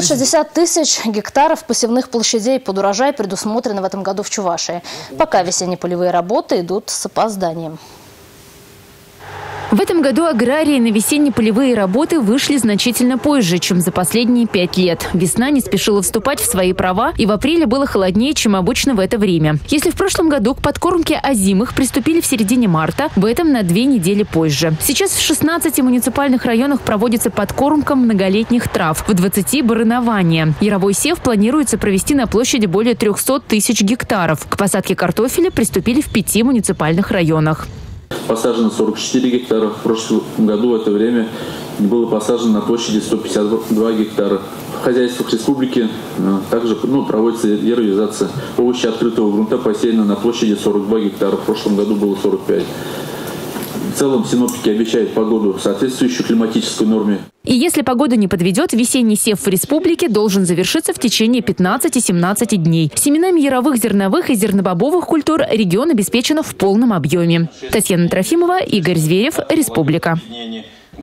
660 тысяч гектаров посевных площадей под урожай предусмотрены в этом году в Чувашии. Пока весенне-полевые работы идут с опозданием. В этом году аграрии на весенне-полевые работы вышли значительно позже, чем за последние пять лет. Весна не спешила вступать в свои права, и в апреле было холоднее, чем обычно в это время. Если в прошлом году к подкормке озимых приступили в середине марта, в этом на две недели позже. Сейчас в 16 муниципальных районах проводится подкормка многолетних трав, в 20 – барынование. Яровой сев планируется провести на площади более 300 тысяч гектаров. К посадке картофеля приступили в пяти муниципальных районах посажено 44 гектара. В прошлом году в это время было посажено на площади 152 гектара. В хозяйствах республики э, также ну, проводится реализация овощи открытого грунта посеяно на площади 42 гектара. В прошлом году было 45. Целом синоптики обещают погоду, соответствующую климатической норме. И если погода не подведет, весенний сев в республике должен завершиться в течение 15-17 дней. Семенами яровых, зерновых и зернобобовых культур регион обеспечен в полном объеме. Татьяна Трофимова, Игорь Зверев, Республика.